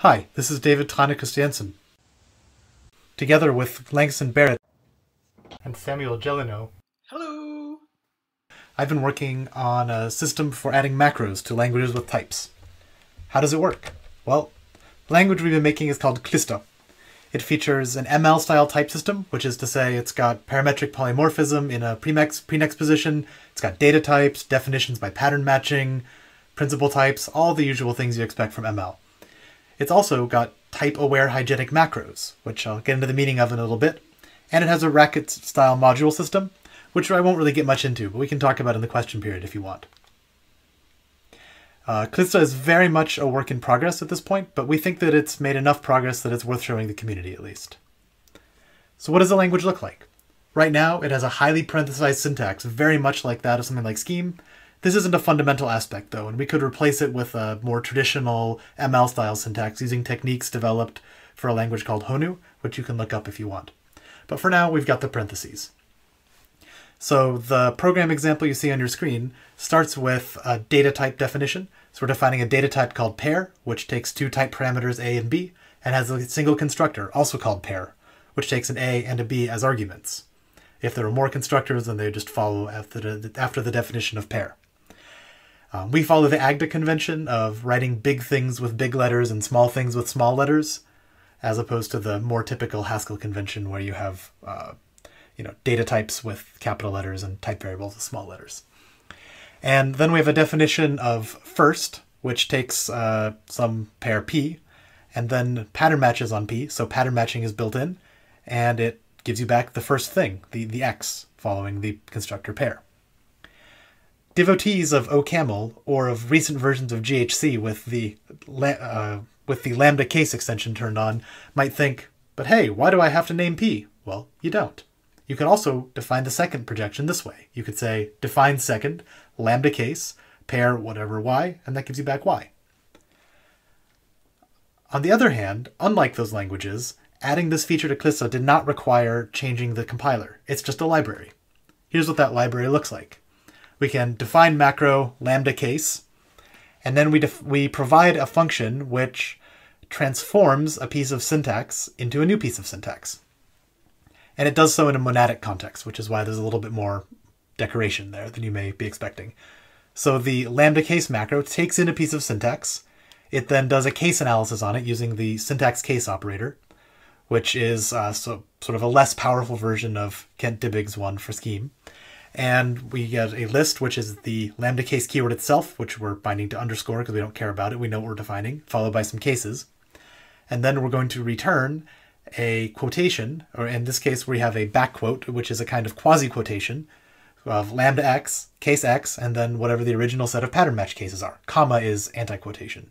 Hi, this is David Thrane Christiansen. Together with Langston Barrett and Samuel Gélineau, Hello! I've been working on a system for adding macros to languages with types. How does it work? Well, the language we've been making is called Klister. It features an ML style type system, which is to say it's got parametric polymorphism in a premex, prenex position, it's got data types, definitions by pattern matching, principal types, all the usual things you expect from ML. It's also got type-aware hygienic macros, which I'll get into the meaning of in a little bit, and it has a Racket-style module system, which I won't really get much into, but we can talk about in the question period if you want. Uh, is very much a work in progress at this point, but we think that it's made enough progress that it's worth showing the community at least. So what does the language look like? Right now, it has a highly parenthesized syntax, very much like that of something like Scheme, this isn't a fundamental aspect though, and we could replace it with a more traditional ML style syntax using techniques developed for a language called Honu, which you can look up if you want. But for now, we've got the parentheses. So the program example you see on your screen starts with a data type definition. So we're defining a data type called pair, which takes two type parameters a and b, and has a single constructor, also called pair, which takes an a and a b as arguments. If there are more constructors, then they just follow after the, after the definition of pair. Um, we follow the AGDA convention of writing big things with big letters and small things with small letters, as opposed to the more typical Haskell convention where you have, uh, you know, data types with capital letters and type variables with small letters. And then we have a definition of first, which takes uh, some pair p, and then pattern matches on p. So pattern matching is built in, and it gives you back the first thing, the, the x, following the constructor pair. Devotees of OCaml or of recent versions of GHC with the uh, with the lambda case extension turned on might think, but hey, why do I have to name p? Well, you don't. You can also define the second projection this way. You could say define second, lambda case, pair whatever y, and that gives you back y. On the other hand, unlike those languages, adding this feature to Klister did not require changing the compiler. It's just a library. Here's what that library looks like we can define macro lambda case, and then we, we provide a function which transforms a piece of syntax into a new piece of syntax. And it does so in a monadic context, which is why there's a little bit more decoration there than you may be expecting. So the lambda case macro takes in a piece of syntax. It then does a case analysis on it using the syntax case operator, which is uh, so, sort of a less powerful version of Kent Dybvig's one for scheme. And we get a list, which is the lambda case keyword itself, which we're binding to underscore because we don't care about it. We know what we're defining, followed by some cases. And then we're going to return a quotation, or in this case, we have a back quote, which is a kind of quasi quotation of lambda x, case x, and then whatever the original set of pattern match cases are. Comma is anti quotation.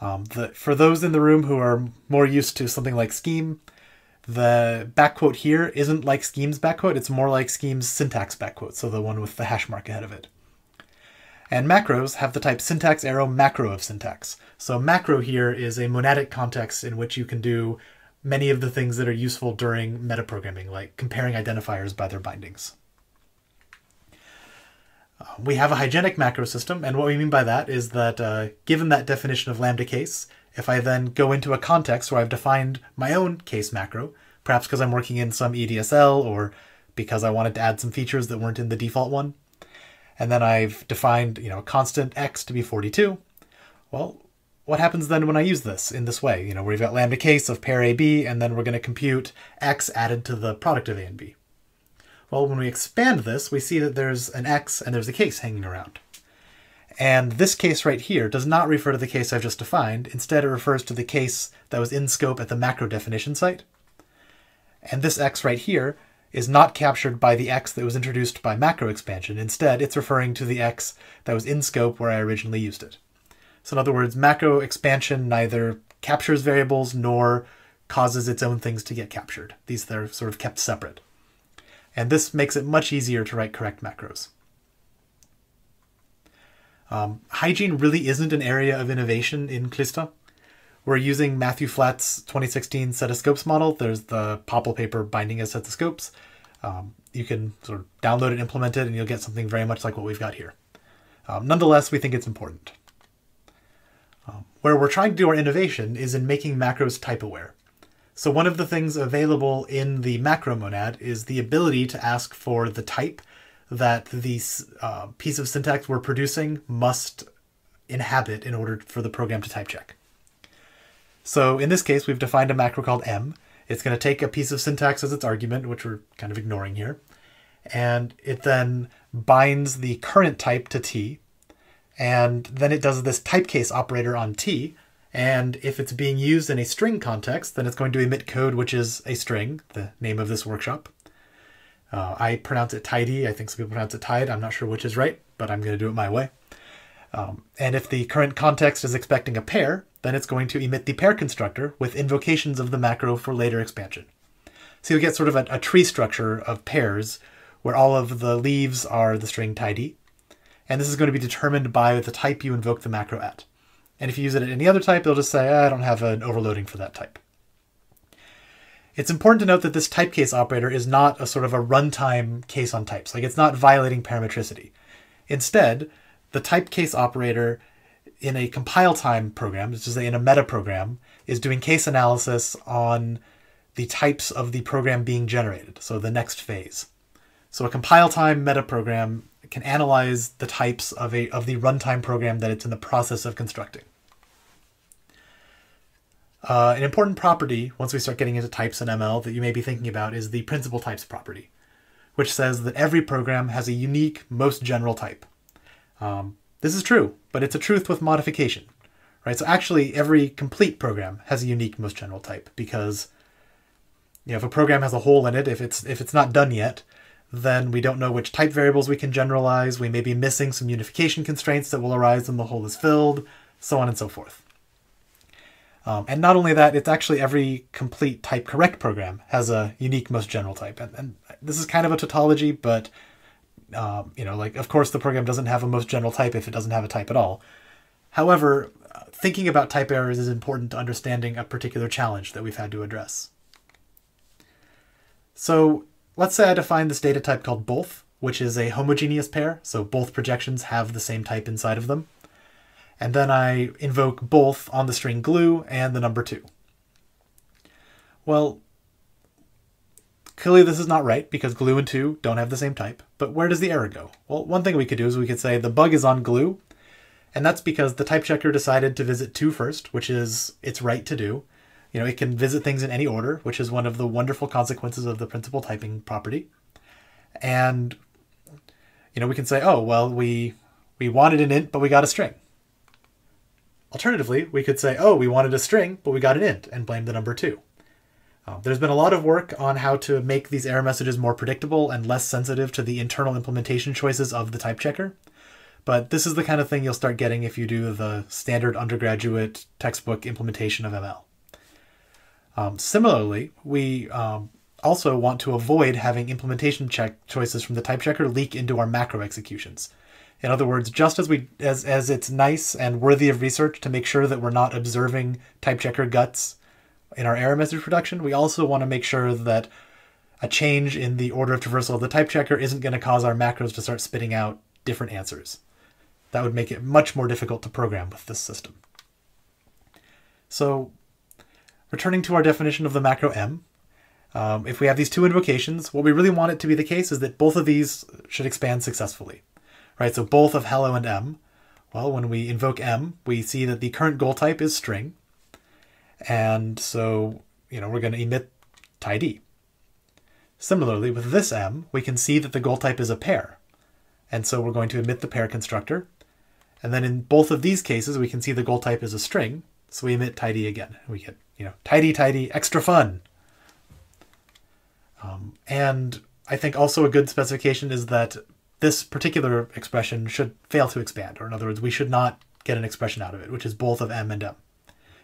Um, the, for those in the room who are more used to something like Scheme, the backquote here isn't like Scheme's backquote, it's more like Scheme's syntax backquote, so the one with the hash mark ahead of it. And macros have the type syntax arrow macro of syntax. So macro here is a monadic context in which you can do many of the things that are useful during metaprogramming, like comparing identifiers by their bindings. Uh, we have a hygienic macro system, and what we mean by that is that uh, given that definition of lambda case, if I then go into a context where I've defined my own case macro, perhaps because I'm working in some EDSL or because I wanted to add some features that weren't in the default one, and then I've defined, you know, a constant x to be 42, well, what happens then when I use this in this way? You know, we've got lambda case of pair AB, and then we're going to compute x added to the product of A and B. Well, when we expand this, we see that there's an x and there's a case hanging around. And this case right here does not refer to the case I've just defined. Instead, it refers to the case that was in scope at the macro definition site. And this x right here is not captured by the x that was introduced by macro expansion. Instead, it's referring to the x that was in scope where I originally used it. So in other words, macro expansion neither captures variables nor causes its own things to get captured. These are sort of kept separate. And this makes it much easier to write correct macros. Um, hygiene really isn't an area of innovation in Klister. We're using Matthew Flatt's 2016 set of scopes model. There's the POPL paper binding as sets of scopes. Um, you can sort of download it, implement it, and you'll get something very much like what we've got here. Um, nonetheless, we think it's important. Um, where we're trying to do our innovation is in making macros type aware. So one of the things available in the macro monad is the ability to ask for the type that the uh, piece of syntax we're producing must inhabit in order for the program to type check. So in this case, we've defined a macro called m. It's going to take a piece of syntax as its argument, which we're kind of ignoring here. And it then binds the current type to t. And then it does this type case operator on t. And if it's being used in a string context, then it's going to emit code which is a string, the name of this workshop. Uh, I pronounce it tidy. I think some people pronounce it tide. I'm not sure which is right, but I'm going to do it my way. Um, and if the current context is expecting a pair, then it's going to emit the pair constructor with invocations of the macro for later expansion. So you get sort of a, a, tree structure of pairs where all of the leaves are the string tidy. And this is going to be determined by the type you invoke the macro at. And if you use it at any other type, it'll just say, ah, I don't have an overloading for that type. It's important to note that this type case operator is not a sort of a runtime case on types. Like it's not violating parametricity. Instead, the type case operator in a compile time program, which is in a meta program, is doing case analysis on the types of the program being generated, so the next phase. So a compile time meta program can analyze the types of a of the runtime program that it's in the process of constructing. Uh, an important property, once we start getting into types in ML, that you may be thinking about is the principal types property, which says that every program has a unique most general type. Um, this is true, but it's a truth with modification, right? So actually, every complete program has a unique most general type because you know, if a program has a hole in it, if it's if it's not done yet, then we don't know which type variables we can generalize. We may be missing some unification constraints that will arise when the hole is filled, so on and so forth. Um, and not only that, it's actually every complete type correct program has a unique most general type. And, and this is kind of a tautology, but um, you know, like, of course, the program doesn't have a most general type if it doesn't have a type at all. However, thinking about type errors is important to understanding a particular challenge that we've had to address. So let's say I define this data type called both, which is a homogeneous pair, so both projections have the same type inside of them. And then I invoke both on the string glue and the number 2. Well, Clearly this is not right because glue and 2 don't have the same type, but where does the error go? Well, one thing we could do is we could say the bug is on glue, and that's because the type checker decided to visit 2 first, which is its right to do. You know, it can visit things in any order, which is one of the wonderful consequences of the principal typing property. And, you know, we can say, oh, well, we, we wanted an int, but we got a string. Alternatively, we could say, oh, we wanted a string, but we got an int, and blame the number 2. Uh, there's been a lot of work on how to make these error messages more predictable and less sensitive to the internal implementation choices of the type checker. But this is the kind of thing you'll start getting if you do the standard undergraduate textbook implementation of ML. Um, similarly, we um, also want to avoid having implementation check choices from the type checker leak into our macro executions. In other words, just as we as as it's nice and worthy of research to make sure that we're not observing type checker guts in our error message production, we also want to make sure that a change in the order of traversal of the type checker isn't going to cause our macros to start spitting out different answers. That would make it much more difficult to program with this system. So returning to our definition of the macro m, um, if we have these two invocations, what we really want it to be the case is that both of these should expand successfully, right? So both of hello and m. Well, when we invoke m, we see that the current goal type is string, and so, you know, we're going to emit tidy. Similarly, with this m, we can see that the goal type is a pair. And so we're going to emit the pair constructor. And then in both of these cases, we can see the goal type is a string. So we emit tidy again. We get, you know, tidy, tidy, extra fun. Um, and I think also a good specification is that this particular expression should fail to expand. Or in other words, we should not get an expression out of it, which is both of m and m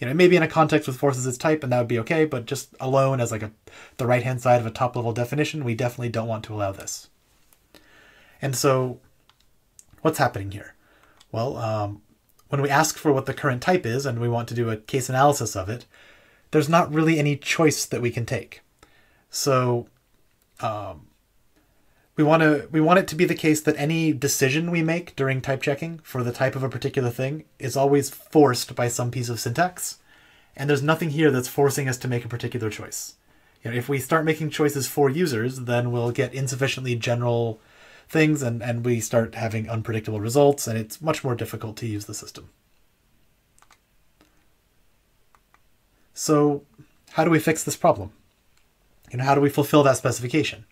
you know, maybe in a context with forces its type, and that would be okay, but just alone as like a the right hand side of a top level definition, we definitely don't want to allow this. And so, what's happening here? Well, um, when we ask for what the current type is and we want to do a case analysis of it, there's not really any choice that we can take. So, um, we want to we want it to be the case that any decision we make during type checking for the type of a particular thing is always forced by some piece of syntax. And there's nothing here that's forcing us to make a particular choice. You know if we start making choices for users then we'll get insufficiently general things and and we start having unpredictable results and it's much more difficult to use the system. So how do we fix this problem? You know how do we fulfill that specification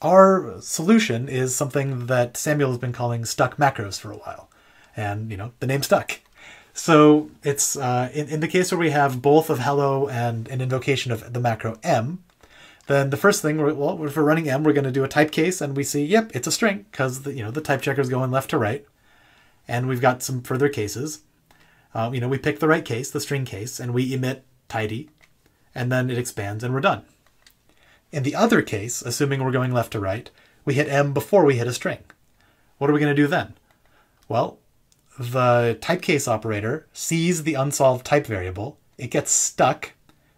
our solution is something that Samuel has been calling stuck macros for a while. And, you know, the name stuck. So it's uh, in, in the case where we have both of hello and an invocation of the macro m, then the first thing, well, if we're running m, we're going to do a type case and we see, yep, it's a string because, you know, the type checker is going left to right. And we've got some further cases. Um, you know, we pick the right case, the string case, and we emit tidy, and then it expands and we're done. In the other case, assuming we're going left to right, we hit M before we hit a string. What are we going to do then? Well, the type case operator sees the unsolved type variable, it gets stuck,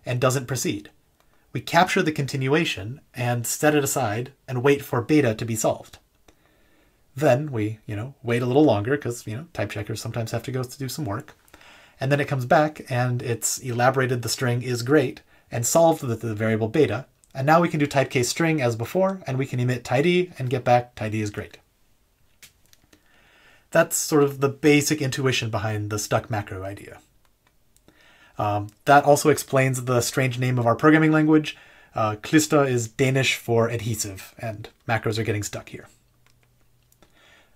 and doesn't proceed. We capture the continuation and set it aside and wait for beta to be solved. Then we, you know, wait a little longer because, you know, type checkers sometimes have to go to do some work. And then it comes back and it's elaborated the string is great and solved the, the variable beta and now we can do type case string as before, and we can emit tidy and get back tidy is great. That's sort of the basic intuition behind the stuck macro idea. Um, that also explains the strange name of our programming language. Uh, Klister is Danish for adhesive, and macros are getting stuck here.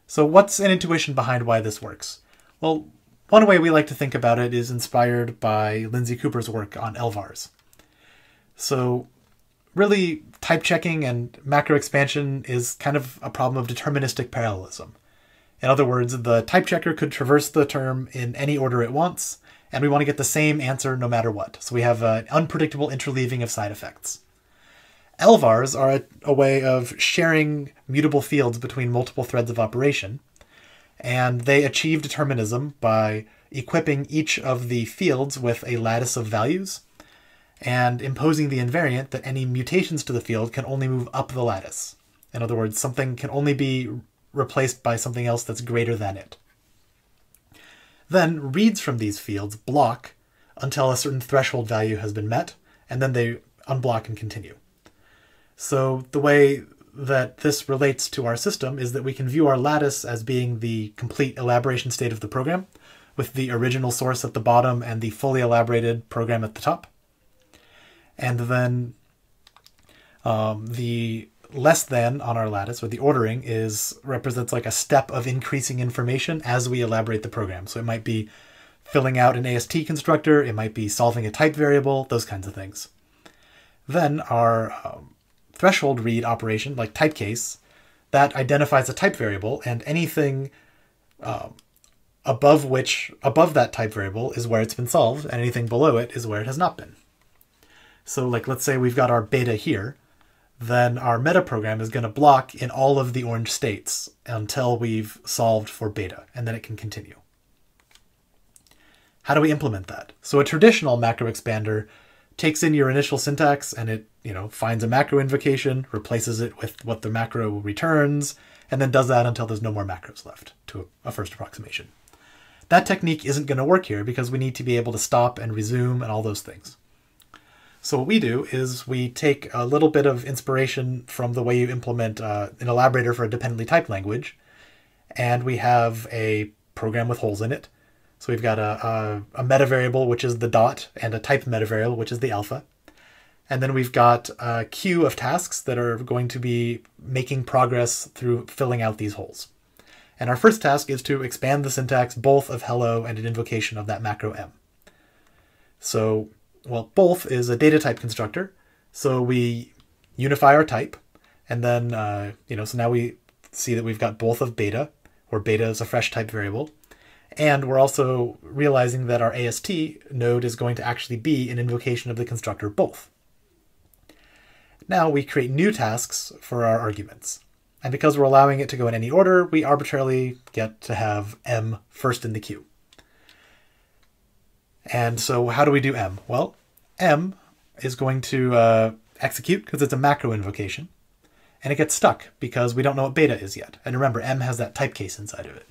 So what's an intuition behind why this works? Well, one way we like to think about it is inspired by Lindsey Kuper's work on LVARs. So really type checking and macro expansion is kind of a problem of deterministic parallelism. In other words, the type checker could traverse the term in any order it wants, and we want to get the same answer no matter what. So we have an unpredictable interleaving of side effects. LVARs are a, a way of sharing mutable fields between multiple threads of operation, and they achieve determinism by equipping each of the fields with a lattice of values and imposing the invariant that any mutations to the field can only move up the lattice. In other words, something can only be replaced by something else that's greater than it. Then reads from these fields block until a certain threshold value has been met, and then they unblock and continue. So the way that this relates to our system is that we can view our lattice as being the complete elaboration state of the program, with the original source at the bottom and the fully elaborated program at the top and then um, the less than on our lattice or the ordering is represents like a step of increasing information as we elaborate the program. So it might be filling out an AST constructor, it might be solving a type variable, those kinds of things. Then our um, threshold read operation, like type case, that identifies a type variable, and anything um, above which above that type variable is where it's been solved, and anything below it is where it has not been. So like, let's say we've got our beta here, then our meta program is going to block in all of the orange states until we've solved for beta, and then it can continue. How do we implement that? So a traditional macro expander takes in your initial syntax and it, you know, finds a macro invocation, replaces it with what the macro returns, and then does that until there's no more macros left to a first approximation. That technique isn't going to work here because we need to be able to stop and resume and all those things. So what we do is we take a little bit of inspiration from the way you implement uh, an elaborator for a dependently typed language, and we have a program with holes in it. So we've got a, a, a meta variable, which is the dot, and a type meta variable, which is the alpha. And then we've got a queue of tasks that are going to be making progress through filling out these holes. And our first task is to expand the syntax both of hello and an invocation of that macro m. So well, both is a data type constructor. So we unify our type, and then, uh, you know, so now we see that we've got both of beta, where beta is a fresh type variable. And we're also realizing that our AST node is going to actually be an invocation of the constructor both. Now we create new tasks for our arguments. And because we're allowing it to go in any order, we arbitrarily get to have m first in the queue. And so how do we do M? Well, M is going to uh, execute because it's a macro invocation. and it gets stuck because we don't know what beta is yet. And remember, M has that type case inside of it.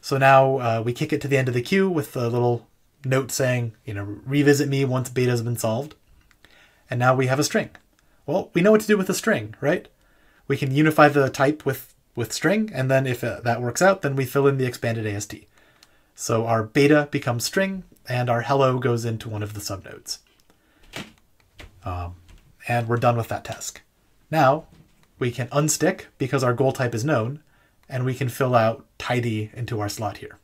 So now uh, we kick it to the end of the queue with a little note saying, you know, revisit me once beta has been solved. And now we have a string. Well, we know what to do with a string, right? We can unify the type with, with string, and then if uh, that works out, then we fill in the expanded AST. So our beta becomes string, and our hello goes into one of the subnodes. Um, and we're done with that task. Now, we can unstick because our goal type is known, and we can fill out tidy into our slot here.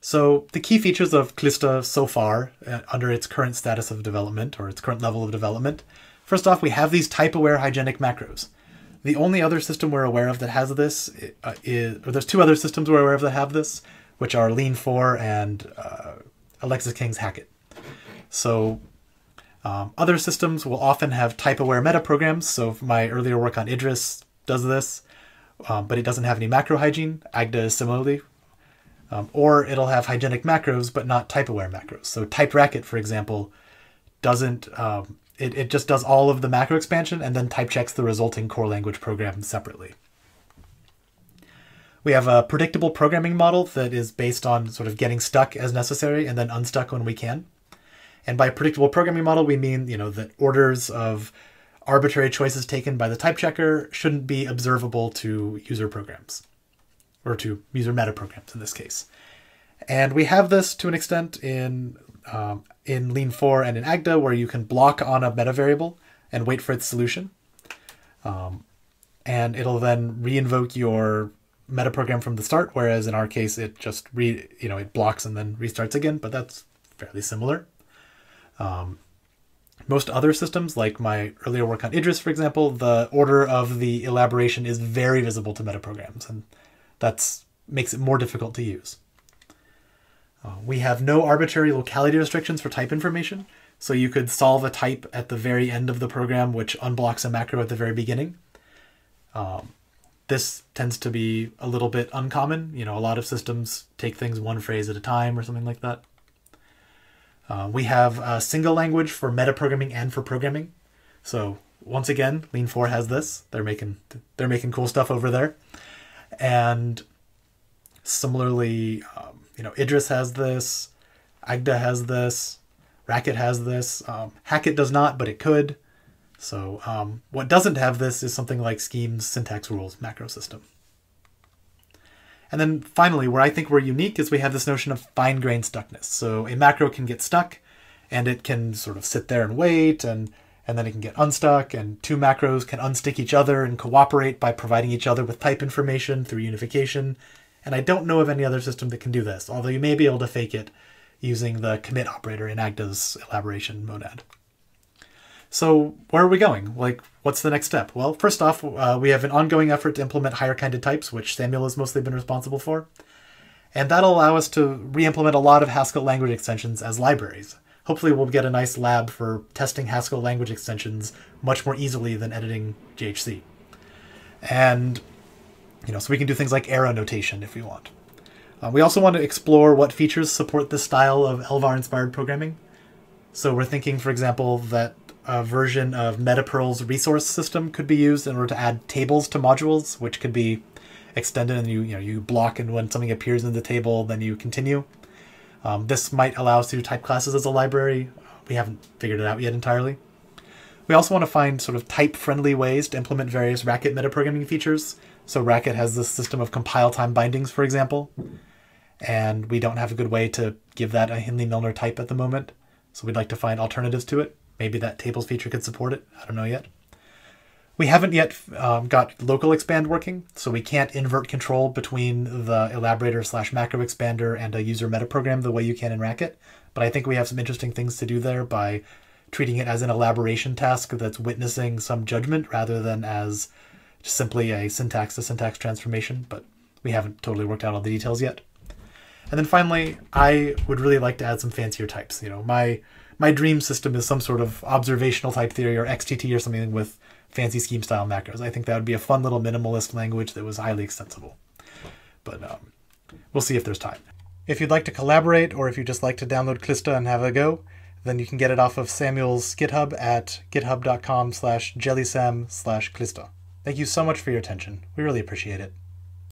So the key features of Klister so far, uh, under its current status of development, or its current level of development, first off, we have these type-aware hygienic macros. The only other system we're aware of that has this uh, is, or there's two other systems we're aware of that have this, which are Lean 4 and uh, Alexis King's Hackett. So um, other systems will often have type-aware meta programs. So my earlier work on Idris does this, um, but it doesn't have any macro hygiene. Agda is similarly. Um, or it'll have hygienic macros, but not type-aware macros. So type racket, for example, doesn't, um, it, it just does all of the macro expansion and then type checks the resulting core language program separately. We have a predictable programming model that is based on sort of getting stuck as necessary and then unstuck when we can. And by predictable programming model, we mean, you know, that orders of arbitrary choices taken by the type checker shouldn't be observable to user programs, or to user meta programs in this case. And we have this to an extent in um, in Lean 4 and in Agda, where you can block on a meta variable and wait for its solution. Um, and it'll then reinvoke your meta program from the start, whereas in our case, it just re you know it blocks and then restarts again. But that's fairly similar. Um, most other systems, like my earlier work on Idris, for example, the order of the elaboration is very visible to metaprograms, and that's makes it more difficult to use. Uh, we have no arbitrary locality restrictions for type information, so you could solve a type at the very end of the program, which unblocks a macro at the very beginning. Um, this tends to be a little bit uncommon. You know, a lot of systems take things one phrase at a time or something like that. Uh, we have a single language for metaprogramming and for programming. So once again, Lean 4 has this. They're making they're making cool stuff over there. And similarly, um, you know, Idris has this, Agda has this, Racket has this. Um, Hackett does not, but it could. So um, what doesn't have this is something like Scheme's syntax rules macro system. And then finally, where I think we're unique is we have this notion of fine grained stuckness. So a macro can get stuck and it can sort of sit there and wait and and then it can get unstuck and two macros can unstick each other and cooperate by providing each other with type information through unification. And I don't know of any other system that can do this, although you may be able to fake it using the commit operator in Agda's elaboration monad. So where are we going? Like, what's the next step? Well, first off, uh, we have an ongoing effort to implement higher kinded types, which Samuel has mostly been responsible for. And that'll allow us to re-implement a lot of Haskell language extensions as libraries. Hopefully we'll get a nice lab for testing Haskell language extensions much more easily than editing GHC. And, you know, so we can do things like arrow notation if we want. Uh, we also want to explore what features support this style of LVar-inspired programming. So we're thinking, for example, that a version of MetaPRL's resource system could be used in order to add tables to modules, which could be extended and you you know you block and when something appears in the table, then you continue. Um, this might allow us to type classes as a library. We haven't figured it out yet entirely. We also want to find sort of type-friendly ways to implement various Racket metaprogramming features. So Racket has this system of compile time bindings, for example, and we don't have a good way to give that a Hindley-Milner type at the moment. So we'd like to find alternatives to it. Maybe that tables feature could support it. I don't know yet. We haven't yet um, got local expand working, so we can't invert control between the elaborator slash macro expander and a user metaprogram the way you can in Racket. But I think we have some interesting things to do there by treating it as an elaboration task that's witnessing some judgment rather than as just simply a syntax to syntax transformation. But we haven't totally worked out all the details yet. And then finally, I would really like to add some fancier types. You know, my my dream system is some sort of observational type theory or XTT or something with fancy scheme style macros. I think that would be a fun little minimalist language that was highly extensible. But um, we'll see if there's time. If you'd like to collaborate or if you'd just like to download Klister and have a go, then you can get it off of Samuel's GitHub at github.com slash gelisam slash Klister. Thank you so much for your attention. We really appreciate it.